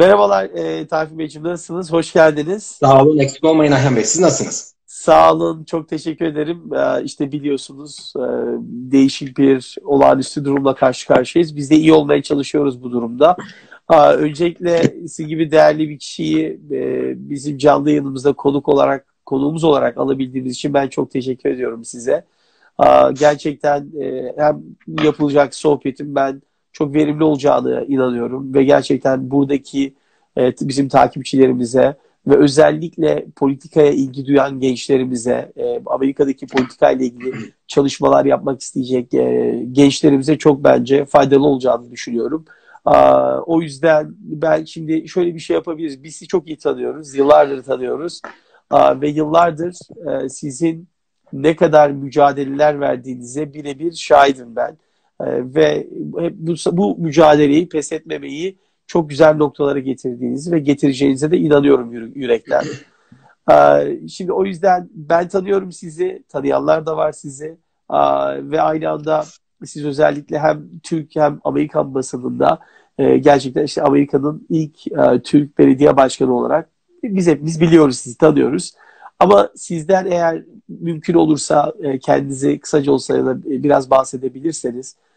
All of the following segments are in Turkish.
Merhabalar e, Tayfun Beyciğim nasılsınız? Hoş geldiniz. Sağ olun eksik olmayın Ayhan Bey. Siz nasılsınız? Sağ olun. Çok teşekkür ederim. Ee, işte biliyorsunuz e, değişik bir olağanüstü durumla karşı karşıyayız. Biz de iyi olmaya çalışıyoruz bu durumda. Öncelikle sizin gibi değerli bir kişiyi e, bizim canlı yanımızda konuk olarak konuğumuz olarak alabildiğimiz için ben çok teşekkür ediyorum size. Gerçekten e, hem yapılacak sohbetin ben çok verimli olacağını inanıyorum ve gerçekten buradaki bizim takipçilerimize ve özellikle politikaya ilgi duyan gençlerimize, e, Amerika'daki politikayla ilgili çalışmalar yapmak isteyecek e, gençlerimize çok bence faydalı olacağını düşünüyorum. Aa, o yüzden ben şimdi şöyle bir şey yapabiliriz. Biz sizi çok iyi tanıyoruz, yıllardır tanıyoruz Aa, ve yıllardır e, sizin ne kadar mücadeleler verdiğinize birebir şahidim ben. E, ve hep bu, bu mücadeleyi pes etmemeyi çok güzel noktalara getirdiğinizi ve getireceğinize de inanıyorum yürekten. Şimdi o yüzden ben tanıyorum sizi, tanıyanlar da var sizi ve aynı anda siz özellikle hem Türk hem Amerikan basınında e, gerçekten işte Amerika'nın ilk e, Türk belediye başkanı olarak biz hepimiz biliyoruz sizi tanıyoruz. Ama sizden eğer mümkün olursa e, kendinizi kısaca olsa ya da biraz bahsedebilirseniz ee,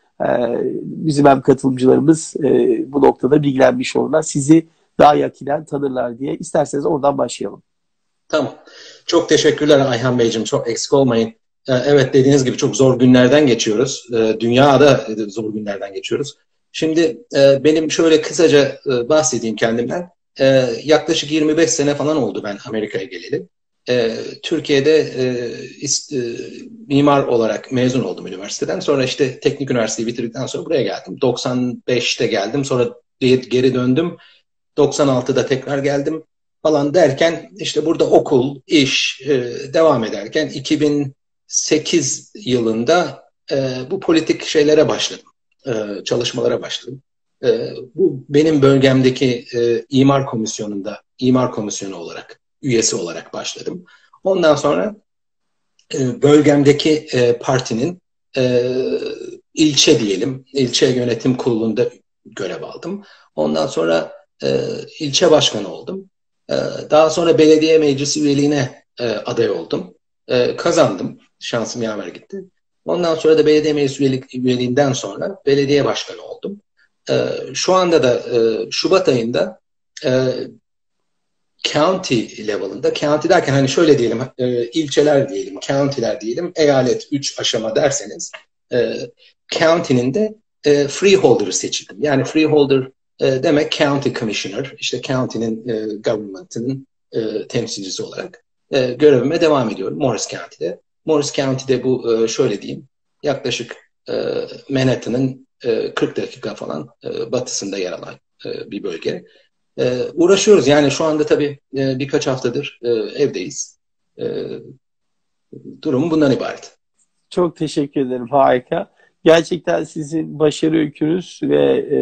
bizim hem katılımcılarımız e, bu noktada bilgilenmiş olurlar. Sizi daha yakinen tanırlar diye. İsterseniz oradan başlayalım. Tamam. Çok teşekkürler Ayhan Beyciğim. Çok eksik olmayın. Ee, evet dediğiniz gibi çok zor günlerden geçiyoruz. Ee, dünyada zor günlerden geçiyoruz. Şimdi e, benim şöyle kısaca e, bahsedeyim kendimden. Yaklaşık 25 sene falan oldu ben Amerika'ya geleli e, Türkiye'de e, ist, e, mimar olarak mezun oldum üniversiteden. Sonra işte teknik üniversiteyi bitirdikten sonra buraya geldim. 95'te geldim. Sonra geri döndüm. 96'da tekrar geldim falan derken işte burada okul, iş e, devam ederken 2008 yılında e, bu politik şeylere başladım. E, çalışmalara başladım. E, bu benim bölgemdeki e, imar komisyonunda, imar komisyonu olarak üyesi olarak başladım. Ondan sonra e, bölgemdeki e, partinin e, ilçe diyelim, ilçe yönetim kurulunda görev aldım. Ondan sonra e, ilçe başkanı oldum. E, daha sonra belediye meclisi üyeliğine e, aday oldum. E, kazandım. Şansım yaver gitti. Ondan sonra da belediye meclisi üyelik, üyeliğinden sonra belediye başkanı oldum. E, şu anda da e, Şubat ayında e, county level'ında, county derken hani şöyle diyelim, e, ilçeler diyelim, county'ler diyelim, eyalet 3 aşama derseniz, e, county'nin de e, freeholder'ı seçildim. Yani freeholder e, demek county commissioner, işte county'nin e, government'ın e, temsilcisi olarak e, görevime devam ediyorum Morris County'de. Morris County'de bu e, şöyle diyeyim, yaklaşık e, Manhattan'ın e, 40 dakika falan e, batısında yer alan e, bir bölge e, uğraşıyoruz. Yani şu anda tabii e, birkaç haftadır e, evdeyiz. E, durumu bundan ibaret. Çok teşekkür ederim. Harika. Gerçekten sizin başarı öykünüz ve e,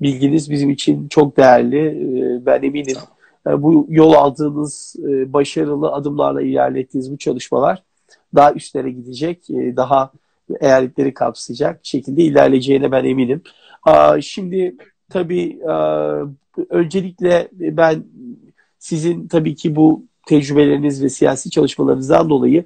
bilginiz bizim için çok değerli. E, ben eminim e, bu yol aldığınız e, başarılı adımlarla ilerlettiğiniz bu çalışmalar daha üstlere gidecek, e, daha eyaletleri kapsayacak şekilde ilerleyeceğine ben eminim. Aa, şimdi tabii öncelikle ben sizin tabii ki bu tecrübeleriniz ve siyasi çalışmalarınızdan dolayı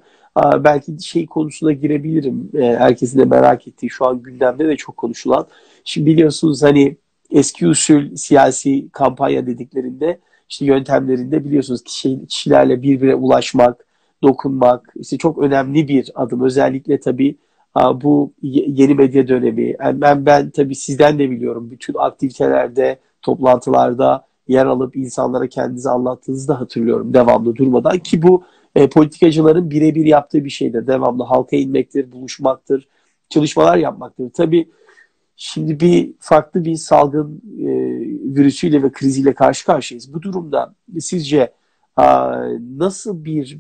belki şey konusuna girebilirim. Herkesin de merak ettiği şu an gündemde de çok konuşulan. Şimdi biliyorsunuz hani eski usul siyasi kampanya dediklerinde işte yöntemlerinde biliyorsunuz kişi, kişilerle birbirine ulaşmak, dokunmak işte çok önemli bir adım. Özellikle tabii bu yeni medya dönemi. Yani ben ben tabii sizden de biliyorum bütün aktivitelerde, toplantılarda yer alıp insanlara kendinizi anlattığınızı da hatırlıyorum devamlı durmadan ki bu e, politikacıların birebir yaptığı bir şeydir. Devamlı halka inmektir, buluşmaktır, çalışmalar yapmaktır. Tabii şimdi bir farklı bir salgın e, virüsüyle ve kriziyle karşı karşıyayız. Bu durumda sizce nasıl bir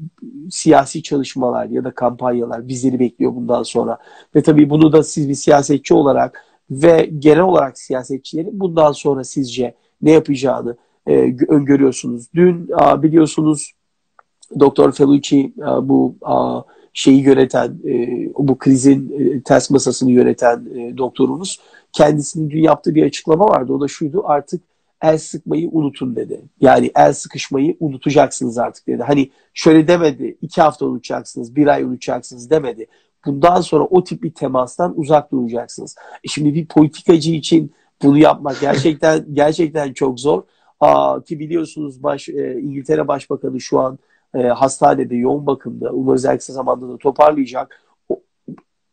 siyasi çalışmalar ya da kampanyalar bizleri bekliyor bundan sonra? Ve tabii bunu da siz bir siyasetçi olarak ve genel olarak siyasetçilerin bundan sonra sizce ne yapacağını e, öngörüyorsunuz. Dün biliyorsunuz Doktor Felucci a, bu şeyi yöneten, e, bu krizin e, ters masasını yöneten e, doktorumuz kendisinin dün yaptığı bir açıklama vardı. O da şuydu artık el sıkmayı unutun dedi. Yani el sıkışmayı unutacaksınız artık dedi. Hani şöyle demedi iki hafta unutacaksınız, bir ay unutacaksınız demedi. Bundan sonra o tip bir temastan uzak duracaksınız. E şimdi bir politikacı için bunu yapmak gerçekten gerçekten çok zor. Aa, ki biliyorsunuz baş, e, İngiltere Başbakanı şu an e, hastanede yoğun bakımda. Umarız en kısa zamanda da toparlayacak. O,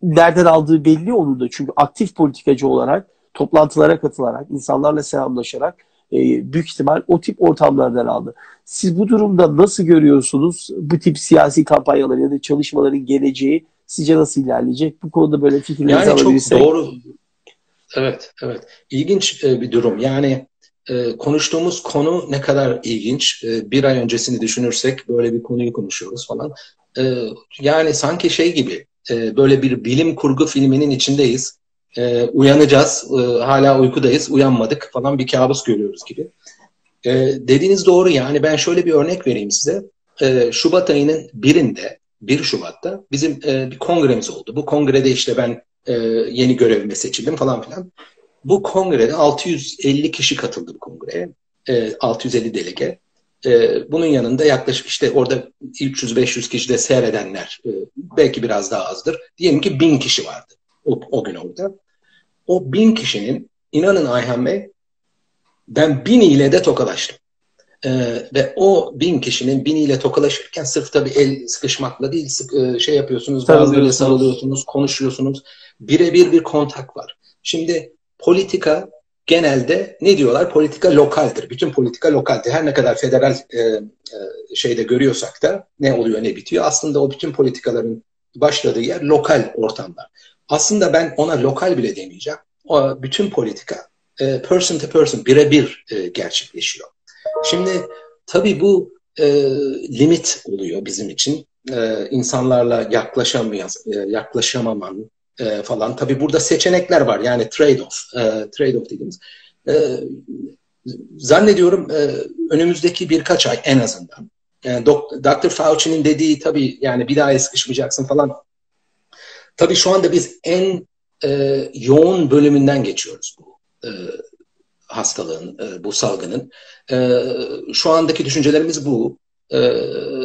nereden aldığı belli onun da. Çünkü aktif politikacı olarak toplantılara katılarak, insanlarla selamlaşarak e, büyük ihtimal o tip ortamlardan aldı. Siz bu durumda nasıl görüyorsunuz bu tip siyasi kampanyaların ya da çalışmaların geleceği sizce nasıl ilerleyecek? Bu konuda böyle fikirlerinizi yani alabilirsek. çok doğru. Evet, evet. İlginç e, bir durum. Yani e, konuştuğumuz konu ne kadar ilginç. E, bir ay öncesini düşünürsek böyle bir konuyu konuşuyoruz falan. Yani sanki şey gibi böyle bir bilim kurgu filminin içindeyiz. E, uyanacağız, e, hala uykudayız, uyanmadık falan bir kabus görüyoruz gibi. E, dediğiniz doğru yani ben şöyle bir örnek vereyim size. E, Şubat ayının birinde, 1 Şubat'ta bizim e, bir kongremiz oldu. Bu kongrede işte ben e, yeni görevime seçildim falan filan. Bu kongrede 650 kişi katıldı bu kongreye. E, 650 delege. E, bunun yanında yaklaşık işte orada 300-500 kişi de seyredenler e, belki biraz daha azdır. Diyelim ki 1000 kişi vardı o, o gün orada. O 1000 kişinin inanın Ayhan Bey ben biniyle de tokalaştım. Ee, ve o bin kişinin biniyle tokalaşırken sırf tabii el sıkışmakla değil sık, e, şey yapıyorsunuz bazılarıyla sarılıyorsunuz konuşuyorsunuz birebir bir kontak var. Şimdi politika genelde ne diyorlar? Politika lokaldir. Bütün politika lokaldir. Her ne kadar federal e, e, şeyde görüyorsak da ne oluyor ne bitiyor. Aslında o bütün politikaların başladığı yer lokal ortamlar. Aslında ben ona lokal bile demeyeceğim. O bütün politika e, person to person birebir e, gerçekleşiyor. Şimdi tabii bu e, limit oluyor bizim için. İnsanlarla yaklaşamayan, e, yaklaşamaman, falan. Tabi burada seçenekler var yani trade-off, trade-off dediğimiz. Zannediyorum önümüzdeki birkaç ay en azından. Dr. Fauci'nin dediği tabi yani bir daha sıkışmayacaksın falan. Tabi şu anda biz en e, yoğun bölümünden geçiyoruz bu e, hastalığın, e, bu salgının. E, şu andaki düşüncelerimiz bu. E,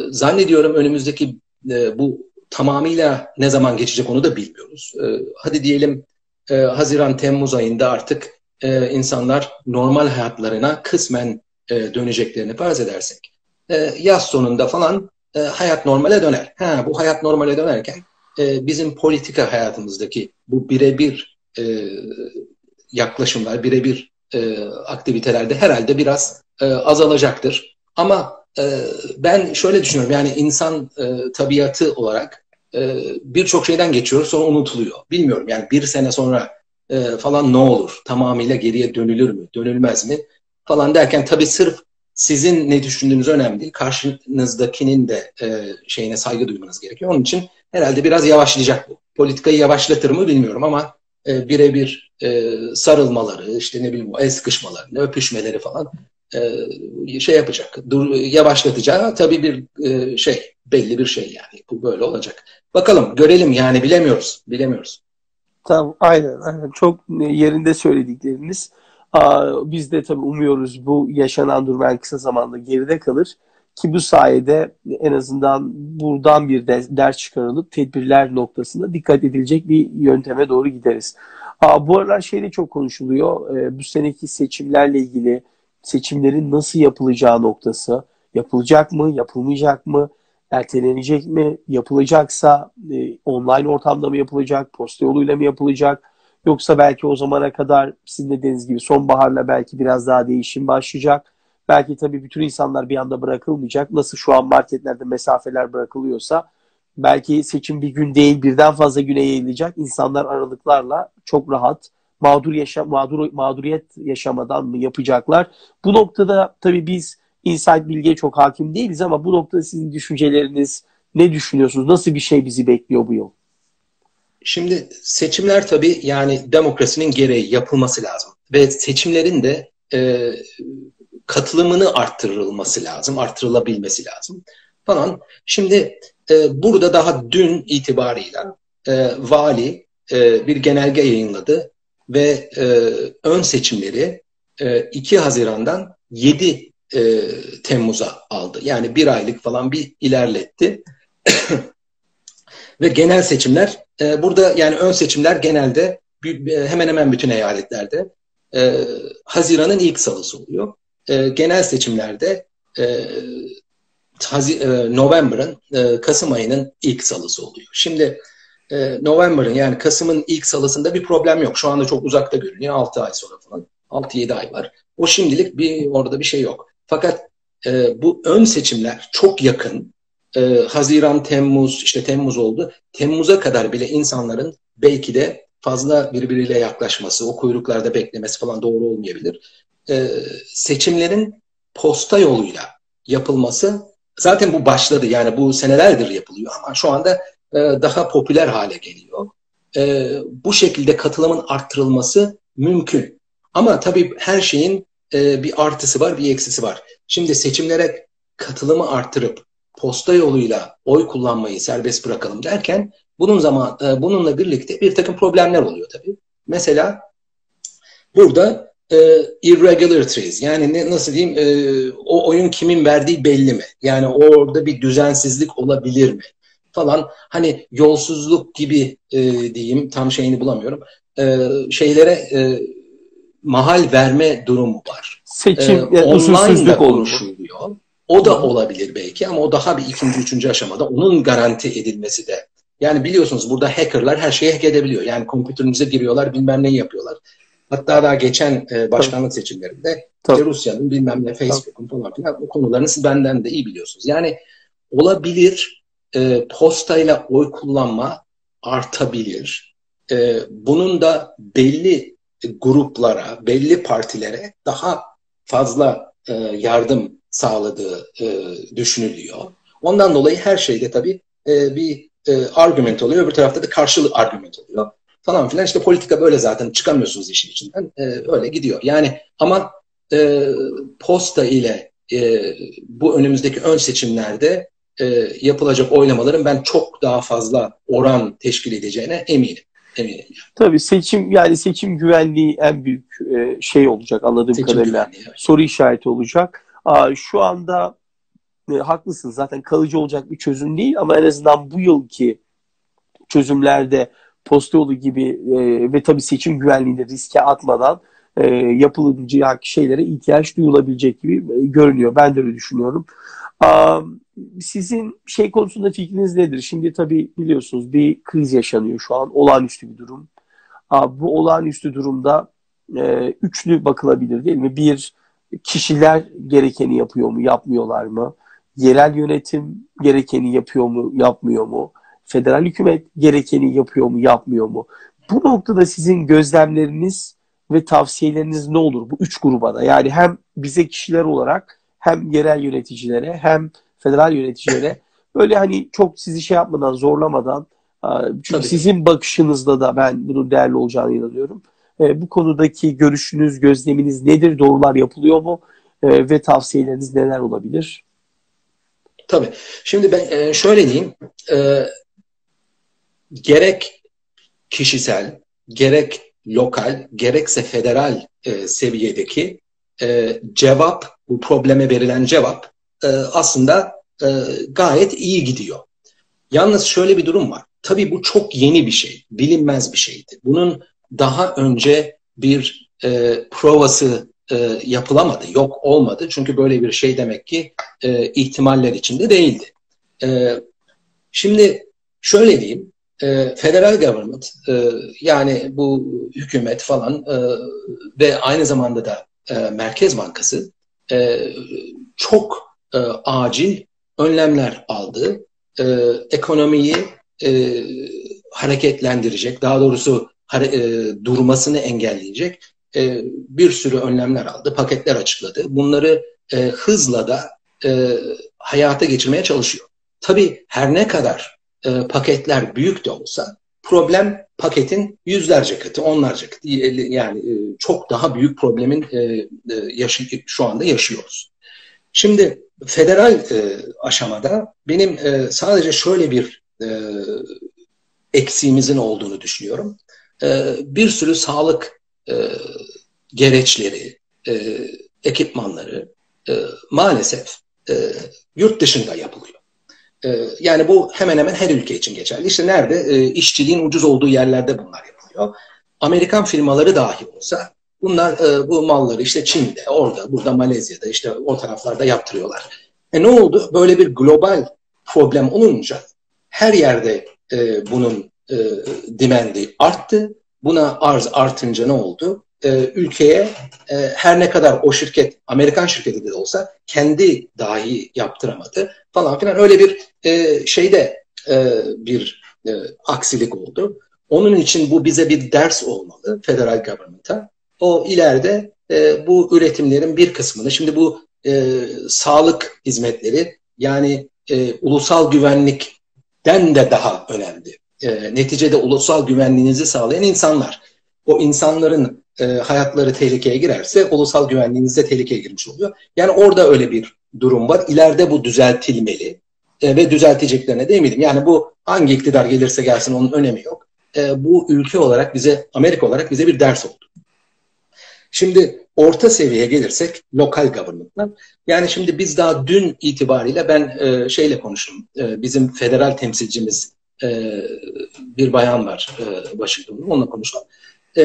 zannediyorum önümüzdeki e, bu tamamıyla ne zaman geçecek onu da bilmiyoruz. E, hadi diyelim e, Haziran-Temmuz ayında artık e, insanlar normal hayatlarına kısmen e, döneceklerini farz edersek. E, yaz sonunda falan e, hayat normale döner. Ha, bu hayat normale dönerken e, bizim politika hayatımızdaki bu birebir e, yaklaşımlar, birebir e, aktivitelerde herhalde biraz e, azalacaktır. Ama e, ben şöyle düşünüyorum yani insan e, tabiatı olarak e, birçok şeyden geçiyoruz sonra unutuluyor. Bilmiyorum yani bir sene sonra e, falan ne olur? Tamamıyla geriye dönülür mü? Dönülmez mi? Falan derken tabii sırf sizin ne düşündüğünüz önemli değil. Karşınızdakinin de e, şeyine saygı duymanız gerekiyor. Onun için herhalde biraz yavaşlayacak bu. Politikayı yavaşlatır mı bilmiyorum ama e, birebir e, sarılmaları, işte ne bileyim el sıkışmaları, öpüşmeleri falan e, şey yapacak. Dur, yavaşlatacağı tabii bir e, şey belli bir şey yani. Bu böyle olacak. Bakalım görelim yani bilemiyoruz. Bilemiyoruz. Tamam aynen. aynen. Çok yerinde söyledikleriniz. Aa, biz de tabii umuyoruz bu yaşanan durum en kısa zamanda geride kalır. Ki bu sayede en azından buradan bir de, ders çıkarılıp tedbirler noktasında dikkat edilecek bir yönteme doğru gideriz. Aa, bu aralar şey de çok konuşuluyor. Ee, bu seneki seçimlerle ilgili seçimlerin nasıl yapılacağı noktası. Yapılacak mı, yapılmayacak mı? ertelenecek mi? Yapılacaksa e, online ortamda mı yapılacak? Posta yoluyla mı yapılacak? Yoksa belki o zamana kadar sizin dediğiniz gibi sonbaharla belki biraz daha değişim başlayacak. Belki tabii bütün insanlar bir anda bırakılmayacak. Nasıl şu an marketlerde mesafeler bırakılıyorsa belki seçim bir gün değil birden fazla güne yayılacak. İnsanlar aralıklarla çok rahat mağdur yaşa mağdur mağduriyet yaşamadan mı yapacaklar? Bu noktada tabii biz insight bilgiye çok hakim değiliz ama bu noktada sizin düşünceleriniz ne düşünüyorsunuz? Nasıl bir şey bizi bekliyor bu yıl? Şimdi seçimler tabii yani demokrasinin gereği yapılması lazım. Ve seçimlerin de e, katılımını arttırılması lazım, arttırılabilmesi lazım falan. Şimdi e, burada daha dün itibarıyla e, vali e, bir genelge yayınladı ve e, ön seçimleri e, 2 Haziran'dan 7 e, Temmuz'a aldı. Yani bir aylık falan bir ilerletti. Ve genel seçimler e, burada yani ön seçimler genelde e, hemen hemen bütün eyaletlerde e, Haziran'ın ilk salısı oluyor. E, genel seçimlerde e, Hazi, e, November'ın, e, Kasım ayının ilk salısı oluyor. Şimdi e, November'ın yani Kasım'ın ilk salısında bir problem yok. Şu anda çok uzakta görünüyor. 6 ay sonra falan. 6-7 ay var. O şimdilik bir orada bir şey yok. Fakat e, bu ön seçimler çok yakın. E, Haziran, Temmuz, işte Temmuz oldu. Temmuz'a kadar bile insanların belki de fazla birbiriyle yaklaşması, o kuyruklarda beklemesi falan doğru olmayabilir. E, seçimlerin posta yoluyla yapılması zaten bu başladı. Yani bu senelerdir yapılıyor ama şu anda e, daha popüler hale geliyor. E, bu şekilde katılımın arttırılması mümkün. Ama tabii her şeyin e, bir artısı var, bir eksisi var. Şimdi seçimlere katılımı arttırıp posta yoluyla oy kullanmayı serbest bırakalım derken bunun zaman e, bununla birlikte bir takım problemler oluyor tabii. Mesela burada e, irregularities yani ne, nasıl diyeyim e, o oyun kimin verdiği belli mi? Yani orada bir düzensizlik olabilir mi? Falan hani yolsuzluk gibi e, diyeyim tam şeyini bulamıyorum. E, şeylere e, mahal verme durumu var. Seçim e, usulsüzlük konuşuluyor. O da olabilir belki ama o daha bir ikinci, üçüncü aşamada. Onun garanti edilmesi de. Yani biliyorsunuz burada hackerlar her şeyi hack edebiliyor. Yani kompütürünüze giriyorlar, bilmem ne yapıyorlar. Hatta daha geçen e, başkanlık Tabii. seçimlerinde Tabii. Rusya'nın bilmem ne Facebook'un falan filan o konularını siz benden de iyi biliyorsunuz. Yani olabilir e, postayla oy kullanma artabilir. E, bunun da belli gruplara, belli partilere daha fazla e, yardım sağladığı e, düşünülüyor. Ondan dolayı her şeyde tabii e, bir e, argument oluyor. Öbür tarafta da karşılık argument oluyor falan filan. İşte politika böyle zaten çıkamıyorsunuz işin içinden. E, öyle gidiyor. Yani ama e, posta ile e, bu önümüzdeki ön seçimlerde e, yapılacak oylamaların ben çok daha fazla oran teşkil edeceğine eminim. Eminim. Tabii seçim yani seçim güvenliği en büyük e, şey olacak anladığım seçim kadarıyla. Evet. Soru işareti olacak. Aa, şu anda e, haklısın zaten kalıcı olacak bir çözüm değil ama en azından bu yılki çözümlerde posta yolu gibi e, ve tabii seçim güvenliğini riske atmadan e, yapılacak şeylere ihtiyaç duyulabilecek gibi e, görünüyor. Ben de öyle düşünüyorum. Um, sizin şey konusunda fikriniz nedir? Şimdi tabii biliyorsunuz bir kriz yaşanıyor şu an. Olağanüstü bir durum. Uh, bu olağanüstü durumda e, üçlü bakılabilir değil mi? Bir, kişiler gerekeni yapıyor mu, yapmıyorlar mı? Yerel yönetim gerekeni yapıyor mu, yapmıyor mu? Federal hükümet gerekeni yapıyor mu, yapmıyor mu? Bu noktada sizin gözlemleriniz ve tavsiyeleriniz ne olur bu üç gruba da? Yani hem bize kişiler olarak hem yerel yöneticilere hem federal yöneticilere böyle hani çok sizi şey yapmadan, zorlamadan çünkü Tabii. sizin bakışınızda da ben bunun değerli olacağını inanıyorum. Bu konudaki görüşünüz, gözleminiz nedir? Doğrular yapılıyor mu? Ve tavsiyeleriniz neler olabilir? Tabii. Şimdi ben şöyle diyeyim gerek kişisel, gerek lokal, gerekse federal e, seviyedeki e, cevap, bu probleme verilen cevap e, aslında e, gayet iyi gidiyor. Yalnız şöyle bir durum var. Tabii bu çok yeni bir şey, bilinmez bir şeydi. Bunun daha önce bir e, provası e, yapılamadı, yok olmadı. Çünkü böyle bir şey demek ki e, ihtimaller içinde değildi. E, şimdi şöyle diyeyim, e, federal government e, yani bu hükümet falan e, ve aynı zamanda da e, Merkez Bankası e, çok e, acil önlemler aldı. E, ekonomiyi e, hareketlendirecek, daha doğrusu e, durmasını engelleyecek e, bir sürü önlemler aldı, paketler açıkladı. Bunları e, hızla da e, hayata geçirmeye çalışıyor. Tabii her ne kadar e, paketler büyük de olsa problem paketin yüzlerce katı, onlarca katı. Yani e, çok daha büyük problemin e, e, yaşı, şu anda yaşıyoruz. Şimdi federal e, aşamada benim e, sadece şöyle bir e, eksiğimizin olduğunu düşünüyorum. E, bir sürü sağlık e, gereçleri, e, ekipmanları e, maalesef e, yurt dışında yapılıyor. E, yani bu hemen hemen her ülke için geçerli. İşte nerede? E, işçiliğin ucuz olduğu yerlerde bunlar yapılıyor. Amerikan firmaları dahi olsa bunlar e, bu malları işte Çin'de, orada, burada Malezya'da işte o taraflarda yaptırıyorlar. E ne oldu? Böyle bir global problem olunca her yerde e, bunun e, arttı. Buna arz artınca ne oldu? E, ülkeye her ne kadar o şirket Amerikan şirketi de olsa kendi dahi yaptıramadı falan filan öyle bir e, şeyde e, bir e, aksilik oldu. Onun için bu bize bir ders olmalı federal government'a. O ileride e, bu üretimlerin bir kısmını, şimdi bu e, sağlık hizmetleri yani e, ulusal güvenlikten de daha önemli. E, neticede ulusal güvenliğinizi sağlayan insanlar. O insanların e, hayatları tehlikeye girerse ulusal güvenliğiniz de tehlikeye girmiş oluyor. Yani orada öyle bir durum var. İleride bu düzeltilmeli e, ve düzelteceklerine de eminim. Yani bu hangi iktidar gelirse gelsin onun önemi yok. E, bu ülke olarak bize, Amerika olarak bize bir ders oldu. Şimdi orta seviyeye gelirsek lokal government'lar. Yani şimdi biz daha dün itibariyle ben e, şeyle konuştum. E, bizim federal temsilcimiz e, bir bayan var e, Washington'da onunla konuştum. E,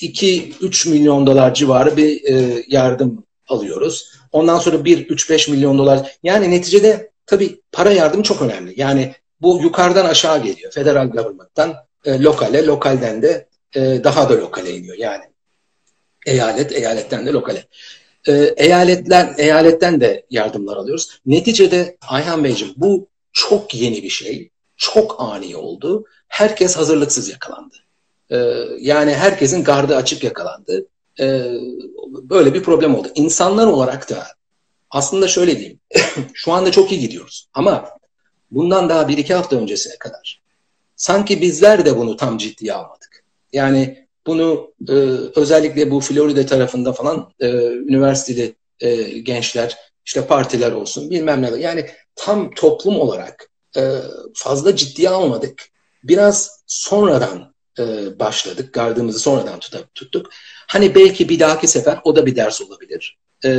2-3 milyon dolar civarı bir e, yardım alıyoruz. Ondan sonra 1-3-5 milyon dolar. Yani neticede tabii para yardımı çok önemli. Yani bu yukarıdan aşağı geliyor. Federal government'tan e, lokale, lokalden de e, daha da lokale iniyor. Yani eyalet, eyaletten de lokale. E, eyaletler, eyaletten de yardımlar alıyoruz. Neticede Ayhan Beyciğim bu çok yeni bir şey. Çok ani oldu. Herkes hazırlıksız yakalandı. E, yani herkesin gardı açık yakalandı. E, böyle bir problem oldu. İnsanlar olarak da aslında şöyle diyeyim. şu anda çok iyi gidiyoruz. Ama bundan daha bir iki hafta öncesine kadar sanki bizler de bunu tam ciddiye almadık. Yani bunu e, özellikle bu Florida tarafında falan e, üniversiteli e, gençler, işte partiler olsun bilmem ne. Yani tam toplum olarak e, fazla ciddiye almadık. Biraz sonradan e, başladık. Gardımızı sonradan tutup, tuttuk. Hani belki bir dahaki sefer o da bir ders olabilir. E,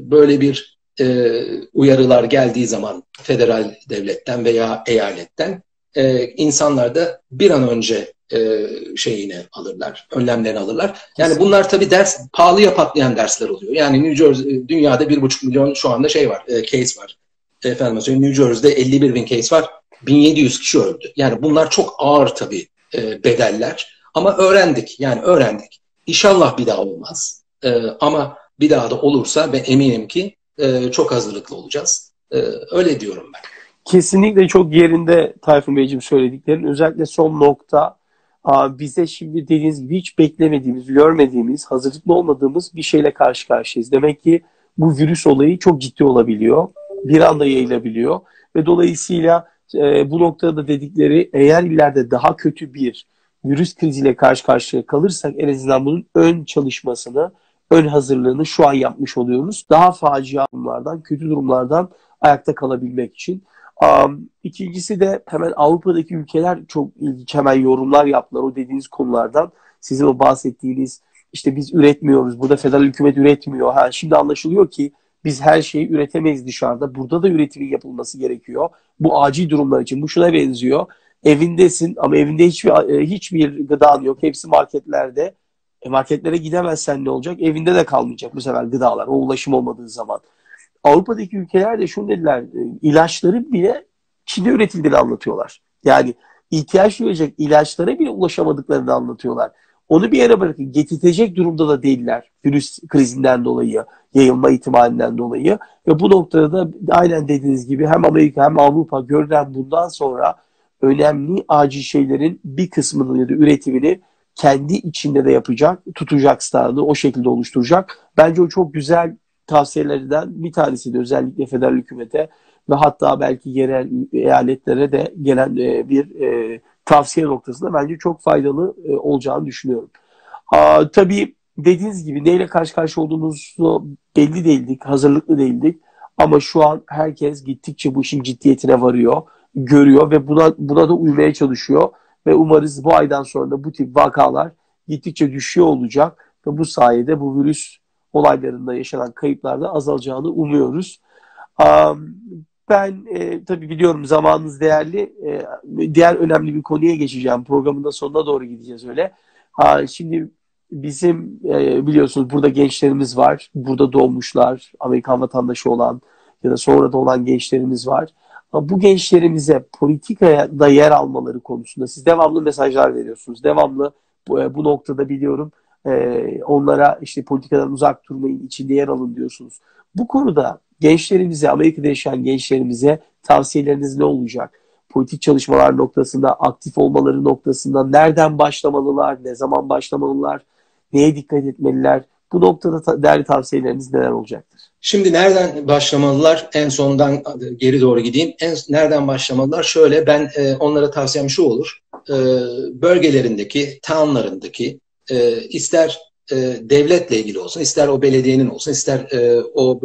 böyle bir e, uyarılar geldiği zaman federal devletten veya eyaletten e, insanlar da bir an önce e, şeyini alırlar, önlemlerini alırlar. Yani bunlar tabii ders pahalıya patlayan dersler oluyor. Yani New Jersey dünyada bir buçuk milyon şu anda şey var, e, case var. Efendim New Jersey'de 51 bin case var. 1700 kişi öldü. Yani bunlar çok ağır tabii e, bedeller. Ama öğrendik. Yani öğrendik. İnşallah bir daha olmaz. E, ama bir daha da olursa ben eminim ki e, çok hazırlıklı olacağız. Öyle diyorum ben. Kesinlikle çok yerinde Tayfun Beyciğim söylediklerin. Özellikle son nokta bize şimdi dediğiniz gibi hiç beklemediğimiz, görmediğimiz, hazırlıklı olmadığımız bir şeyle karşı karşıyayız. Demek ki bu virüs olayı çok ciddi olabiliyor. Bir anda yayılabiliyor. Ve dolayısıyla e, bu noktada dedikleri eğer ileride daha kötü bir virüs kriziyle karşı karşıya kalırsak en azından bunun ön çalışmasını, ön hazırlığını şu an yapmış oluyoruz. Daha facia durumlardan, kötü durumlardan ayakta kalabilmek için. Um, ikincisi de hemen Avrupa'daki ülkeler çok ilginç hemen yorumlar yaptılar o dediğiniz konulardan. Sizin o bahsettiğiniz işte biz üretmiyoruz, burada federal hükümet üretmiyor. Ha, şimdi anlaşılıyor ki biz her şeyi üretemeyiz dışarıda. Burada da üretimin yapılması gerekiyor. Bu acil durumlar için. Bu şuna benziyor. Evindesin ama evinde hiçbir e, hiçbir gıdan yok. Hepsi marketlerde. E marketlere gidemezsen ne olacak? Evinde de kalmayacak bu sefer gıdalar. O ulaşım olmadığı zaman. Avrupa'daki ülkeler de şunu dediler. E, ilaçların bile Çin'de üretildiğini anlatıyorlar. Yani ihtiyaç duyacak ilaçlara bile ulaşamadıklarını anlatıyorlar. Onu bir yere bırakın. Getirtecek durumda da değiller. Virüs krizinden dolayı, yayılma ihtimalinden dolayı. Ve bu noktada da aynen dediğiniz gibi hem Amerika hem Avrupa görülen bundan sonra önemli acil şeylerin bir kısmını ya da üretimini kendi içinde de yapacak, tutacak standı o şekilde oluşturacak. Bence o çok güzel tavsiyelerden bir tanesi de özellikle federal hükümete ve hatta belki yerel eyaletlere de gelen e, bir e, tavsiye noktasında bence çok faydalı e, olacağını düşünüyorum. Aa, tabii dediğiniz gibi neyle karşı karşı olduğumuzu belli değildik, hazırlıklı değildik. Ama şu an herkes gittikçe bu işin ciddiyetine varıyor, görüyor ve buna buna da uymaya çalışıyor. Ve umarız bu aydan sonra da bu tip vakalar gittikçe düşüyor olacak ve bu sayede bu virüs olaylarında yaşanan kayıplarda azalacağını umuyoruz. Ben e, tabii biliyorum zamanınız değerli. E, diğer önemli bir konuya geçeceğim. Programın da sonuna doğru gideceğiz öyle. Ha, şimdi bizim e, biliyorsunuz burada gençlerimiz var. Burada doğmuşlar. Amerikan vatandaşı olan ya da sonra da olan gençlerimiz var. Ama bu gençlerimize politikaya da yer almaları konusunda siz devamlı mesajlar veriyorsunuz. Devamlı bu, e, bu noktada biliyorum e, onlara işte politikadan uzak durmayın, içinde yer alın diyorsunuz. Bu konuda gençlerimize, Amerika'da yaşayan gençlerimize tavsiyeleriniz ne olacak? Politik çalışmalar noktasında, aktif olmaları noktasında nereden başlamalılar, ne zaman başlamalılar, neye dikkat etmeliler? Bu noktada değerli tavsiyeleriniz neler olacaktır? Şimdi nereden başlamalılar? En sondan geri doğru gideyim. En, nereden başlamalılar? Şöyle ben e, onlara tavsiyem şu olur. E, bölgelerindeki, townlarındaki e, ister e, devletle ilgili olsun, ister o belediyenin olsun, ister e, o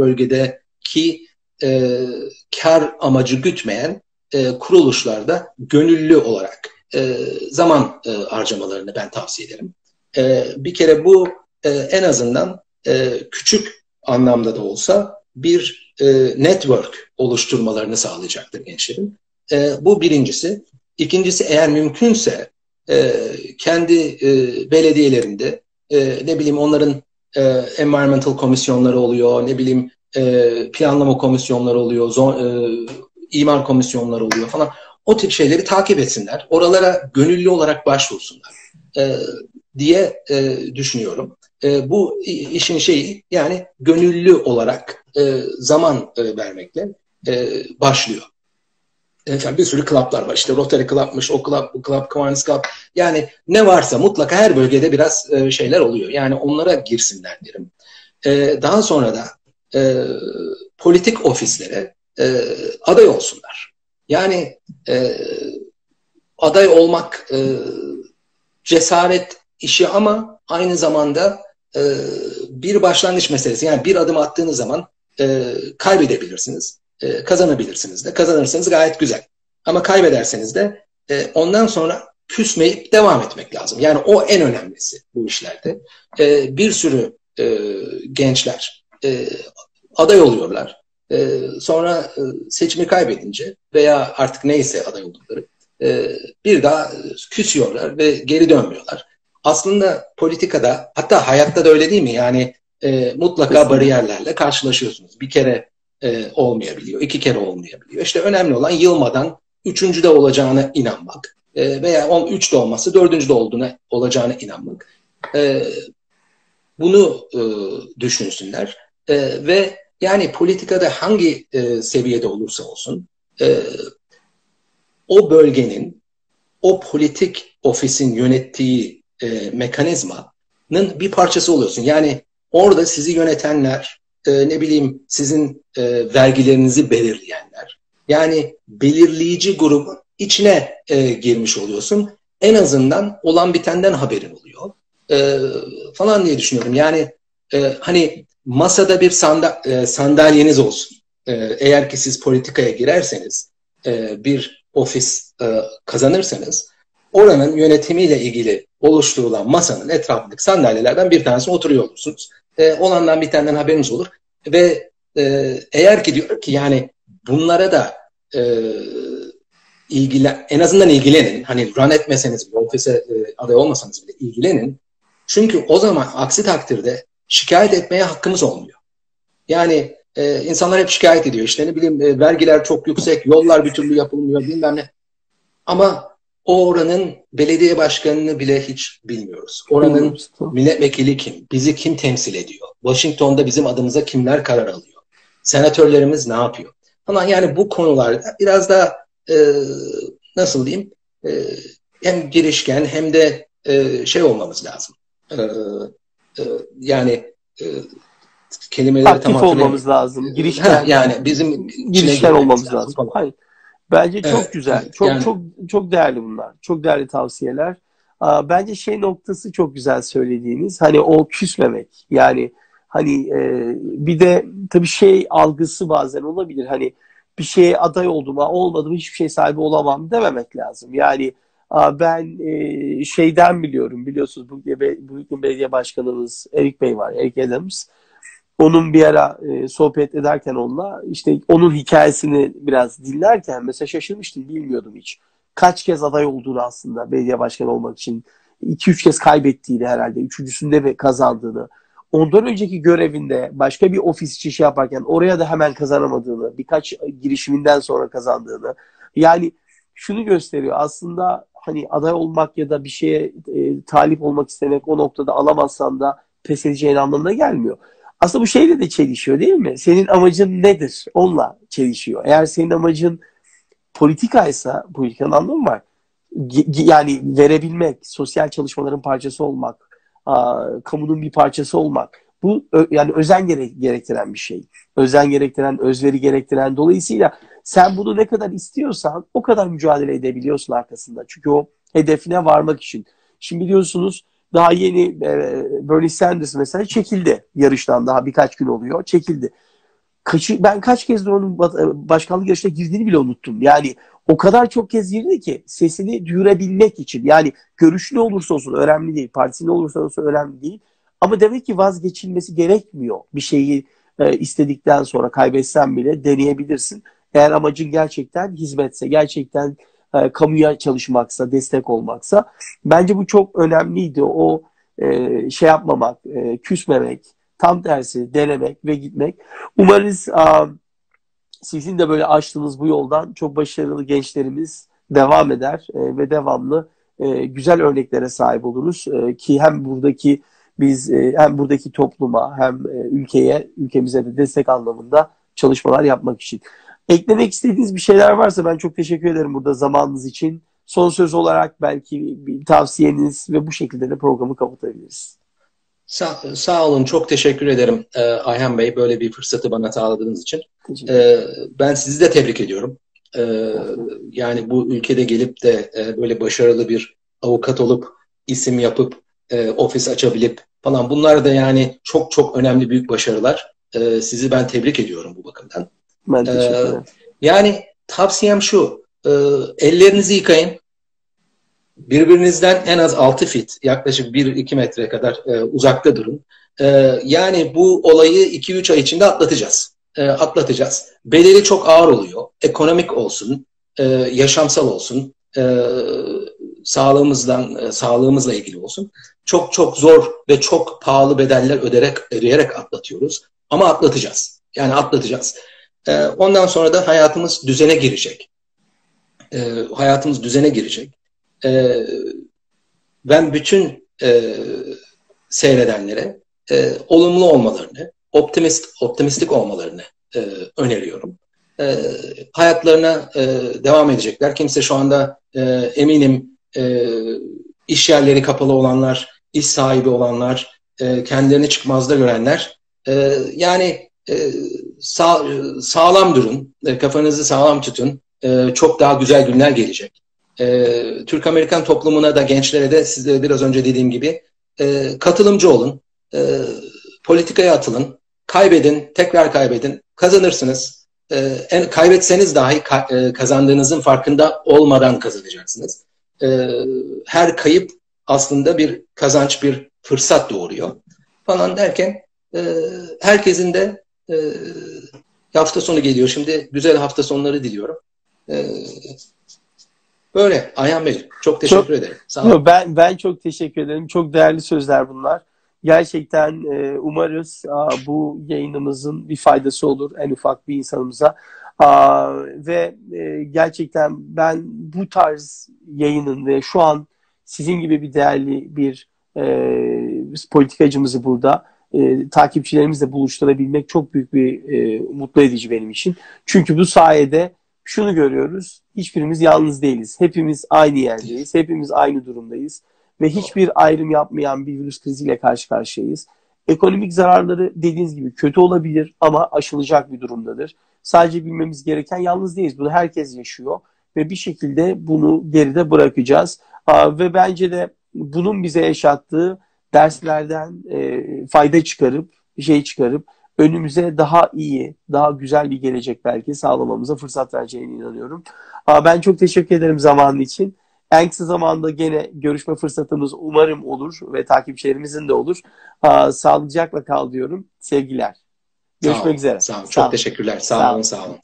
bölgedeki e, kar amacı gütmeyen e, kuruluşlarda gönüllü olarak e, zaman e, harcamalarını ben tavsiye ederim. E, bir kere bu e, en azından e, küçük anlamda da olsa bir e, network oluşturmalarını sağlayacaktır gençlerin. E, bu birincisi. İkincisi eğer mümkünse e, kendi e, belediyelerinde e, ne bileyim onların e, environmental komisyonları oluyor, ne bileyim e, planlama komisyonları oluyor, zon, e, imar komisyonları oluyor falan. O tip şeyleri takip etsinler. Oralara gönüllü olarak başvursunlar e, diye e, düşünüyorum. E, bu işin şeyi yani gönüllü olarak e, zaman e, vermekle e, başlıyor. Yani bir sürü klaplar var. İşte Rotary Club'mış, o club, bu club, Kiwanis Club. Yani ne varsa mutlaka her bölgede biraz e, şeyler oluyor. Yani onlara girsinler derim. E, daha sonra da e, politik ofislere e, aday olsunlar. Yani e, aday olmak e, cesaret işi ama aynı zamanda e, bir başlangıç meselesi. Yani bir adım attığınız zaman e, kaybedebilirsiniz. E, kazanabilirsiniz de. Kazanırsanız gayet güzel. Ama kaybederseniz de e, ondan sonra küsmeyip devam etmek lazım. Yani o en önemlisi bu işlerde. E, bir sürü e, gençler e, aday oluyorlar. E, sonra e, seçimi kaybedince veya artık neyse aday oldukları e, bir daha küsüyorlar ve geri dönmüyorlar. Aslında politikada hatta hayatta da öyle değil mi? Yani e, mutlaka Kesinlikle. bariyerlerle karşılaşıyorsunuz. Bir kere e, olmayabiliyor, iki kere olmayabiliyor. İşte önemli olan yılmadan üçüncü de olacağına inanmak e, veya on, üç de olması dördüncü de olduğuna olacağına inanmak. E, bunu e, düşünsünler e, ve yani politikada hangi e, seviyede olursa olsun e, o bölgenin o politik ofisin yönettiği e, mekanizmanın bir parçası oluyorsun. Yani orada sizi yönetenler, e, ne bileyim sizin e, vergilerinizi belirleyenler. Yani belirleyici grubun içine e, girmiş oluyorsun. En azından olan bitenden haberin oluyor. E, falan diye düşünüyorum. Yani e, hani masada bir sanda, e, sandalyeniz olsun. E, eğer ki siz politikaya girerseniz e, bir ofis e, kazanırsanız oranın yönetimiyle ilgili oluşturulan masanın etrafındaki sandalyelerden bir tanesine oturuyor olursunuz. E, olandan bitenden haberiniz olur. Ve e, eğer ki diyor ki yani bunlara da e, ilgilen, en azından ilgilenin. Hani run etmeseniz ofise e, aday olmasanız bile ilgilenin. Çünkü o zaman aksi takdirde şikayet etmeye hakkımız olmuyor. Yani e, insanlar hep şikayet ediyor. İşte ne bileyim e, vergiler çok yüksek, yollar bir türlü yapılmıyor bilmem ne. Ama o oranın belediye başkanını bile hiç bilmiyoruz. Oranın milletvekili kim? Bizi kim temsil ediyor? Washington'da bizim adımıza kimler karar alıyor? Senatörlerimiz ne yapıyor? Falan yani bu konularda biraz da e, nasıl diyeyim e, hem girişken hem de e, şey olmamız lazım. E, e, yani e, kelimeleri Aktif tam olmamız lazım. Girişken. yani bizim girişken olmamız lazım. lazım. Hayır. Bence çok evet, güzel. Çok yani... çok çok değerli bunlar. Çok değerli tavsiyeler. Bence şey noktası çok güzel söylediğiniz. Hani o küsmemek. Yani hani e, bir de tabii şey algısı bazen olabilir. Hani bir şeye aday oldum olmadım hiçbir şey sahibi olamam dememek lazım. Yani Ben e, şeyden biliyorum biliyorsunuz Brooklyn Belediye Başkanımız Erik Bey var, Erik Adams. Onun bir ara e, sohbet ederken onunla işte onun hikayesini biraz dinlerken mesela şaşırmıştım bilmiyordum hiç. Kaç kez aday olduğunu aslında belediye başkanı olmak için 2-3 kez kaybettiğini herhalde. Üçüncüsünde kazandığını. Ondan önceki görevinde başka bir ofis için şey yaparken oraya da hemen kazanamadığını, birkaç girişiminden sonra kazandığını. Yani şunu gösteriyor aslında hani aday olmak ya da bir şeye e, talip olmak istemek o noktada alamazsan da pes edeceğin anlamına gelmiyor. Aslında bu şeyle de çelişiyor değil mi? Senin amacın nedir? Onunla çelişiyor. Eğer senin amacın politikaysa politikanın anlamı var. Yani verebilmek, sosyal çalışmaların parçası olmak, kamunun bir parçası olmak. Bu yani özen gerektiren bir şey. Özen gerektiren, özveri gerektiren. Dolayısıyla sen bunu ne kadar istiyorsan o kadar mücadele edebiliyorsun arkasında. Çünkü o hedefine varmak için. Şimdi biliyorsunuz daha yeni e, Bernie Sanders mesela çekildi yarıştan daha birkaç gün oluyor. Çekildi. Kaçı, ben kaç kez de onun e, başkanlık yarışına girdiğini bile unuttum. Yani o kadar çok kez girdi ki sesini duyurabilmek için. Yani görüşü ne olursa olsun önemli değil. Partisi ne olursa olsun önemli değil. Ama demek ki vazgeçilmesi gerekmiyor. Bir şeyi e, istedikten sonra kaybetsen bile deneyebilirsin. Eğer amacın gerçekten hizmetse, gerçekten e, kamuya çalışmaksa, destek olmaksa bence bu çok önemliydi. O e, şey yapmamak, e, küsmemek, tam tersi denemek ve gitmek. Umarız a, sizin de böyle açtığınız bu yoldan çok başarılı gençlerimiz devam eder e, ve devamlı e, güzel örneklere sahip oluruz e, ki hem buradaki biz e, hem buradaki topluma hem e, ülkeye ülkemize de destek anlamında çalışmalar yapmak için. Eklemek istediğiniz bir şeyler varsa ben çok teşekkür ederim burada zamanınız için. Son söz olarak belki bir tavsiyeniz ve bu şekilde de programı kapatabiliriz. Sa sağ olun, çok teşekkür ederim e, Ayhan Bey böyle bir fırsatı bana sağladığınız için. E, ben sizi de tebrik ediyorum. E, yani bu ülkede gelip de e, böyle başarılı bir avukat olup, isim yapıp, e, ofis açabilip falan bunlar da yani çok çok önemli büyük başarılar. E, sizi ben tebrik ediyorum bu bakımdan. Ben teşekkür ee, ederim. yani tavsiyem şu. E, ellerinizi yıkayın. Birbirinizden en az 6 fit, yaklaşık 1-2 metre kadar e, uzakta durun. E, yani bu olayı 2-3 ay içinde atlatacağız. E, atlatacağız. Bedeli çok ağır oluyor. Ekonomik olsun, e, yaşamsal olsun, e, sağlığımızdan, e, sağlığımızla ilgili olsun. Çok çok zor ve çok pahalı bedeller öderek, ödeyerek atlatıyoruz. Ama atlatacağız. Yani atlatacağız. E, ondan sonra da hayatımız düzene girecek. E, hayatımız düzene girecek. E, ben bütün e, seyredenlere e, olumlu olmalarını, optimist optimistik olmalarını e, öneriyorum. E, hayatlarına e, devam edecekler. Kimse şu anda e, eminim e, iş yerleri kapalı olanlar, iş sahibi olanlar, e, kendilerini çıkmazda görenler, e, yani e, sağ, sağlam durun, e, kafanızı sağlam tutun. E, çok daha güzel günler gelecek. Türk-Amerikan toplumuna da gençlere de size biraz önce dediğim gibi e, katılımcı olun. Politikaya atılın. Kaybedin, tekrar kaybedin. Kazanırsınız. E, en, kaybetseniz dahi ka, kazandığınızın farkında olmadan kazanacaksınız. Her kayıp aslında bir kazanç, bir fırsat doğuruyor falan derken e, herkesin de e, hafta sonu geliyor. Şimdi güzel hafta sonları diliyorum. E, böyle Ayhan Bey çok teşekkür çok, ederim. Sağ olun. Ben, ben çok teşekkür ederim. Çok değerli sözler bunlar. Gerçekten e, umarız a, bu yayınımızın bir faydası olur en ufak bir insanımıza. Aa, ve e, gerçekten ben bu tarz yayının ve şu an sizin gibi bir değerli bir e, politikacımızı burada e, takipçilerimizle buluşturabilmek çok büyük bir e, mutlu edici benim için. Çünkü bu sayede şunu görüyoruz. Hiçbirimiz yalnız değiliz. Hepimiz aynı yerdeyiz. Hepimiz aynı durumdayız. Ve hiçbir ayrım yapmayan bir virüs kriziyle karşı karşıyayız. Ekonomik zararları dediğiniz gibi kötü olabilir ama aşılacak bir durumdadır. Sadece bilmemiz gereken yalnız değiliz. Bunu herkes yaşıyor ve bir şekilde bunu geride bırakacağız. Ve bence de bunun bize yaşattığı derslerden e, fayda çıkarıp, şey çıkarıp önümüze daha iyi, daha güzel bir gelecek belki sağlamamıza fırsat vereceğine inanıyorum. Aa, ben çok teşekkür ederim zamanın için. En kısa zamanda gene görüşme fırsatımız umarım olur ve takipçilerimizin de olur. Aa, sağlıcakla kal diyorum. Sevgiler. Görüşmek sağ olun, üzere. Sağ olun. Çok Sağ olun. teşekkürler. Sağ, Sağ olun, olun. sağ olun.